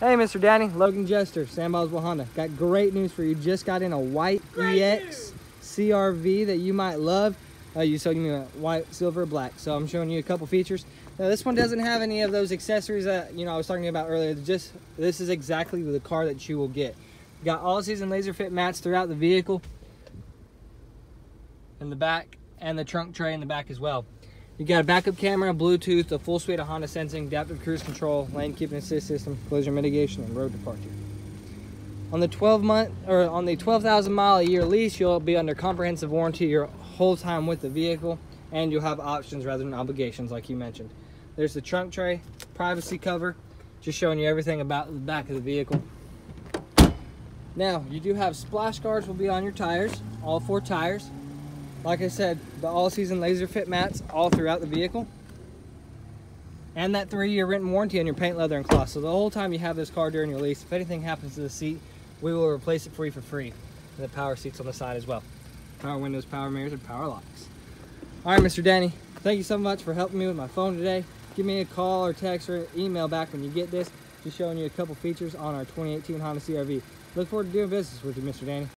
Hey, Mr. Danny, Logan Jester, Sam Boswell Honda. Got great news for you. Just got in a white great EX news. CRV that you might love. Uh, you showed me a white, silver, black. So I'm showing you a couple features. Now this one doesn't have any of those accessories that you know I was talking about earlier. Just this is exactly the car that you will get. Got all season laser fit mats throughout the vehicle, in the back, and the trunk tray in the back as well. You got a backup camera, Bluetooth, a full suite of Honda sensing, adaptive cruise control, lane keeping assist system, collision mitigation, and road departure. On the 12 month or on the 12,000 mile a year lease, you'll be under comprehensive warranty your whole time with the vehicle, and you'll have options rather than obligations, like you mentioned. There's the trunk tray, privacy cover, just showing you everything about the back of the vehicle. Now, you do have splash guards will be on your tires, all four tires. Like I said, the all-season laser fit mats all throughout the vehicle. And that three-year and warranty on your paint, leather, and cloth. So the whole time you have this car during your lease, if anything happens to the seat, we will replace it for you for free. And the power seats on the side as well. Power windows, power mirrors, and power locks. All right, Mr. Danny, thank you so much for helping me with my phone today. Give me a call or text or email back when you get this. Just showing you a couple features on our 2018 Honda CRV. Look forward to doing business with you, Mr. Danny.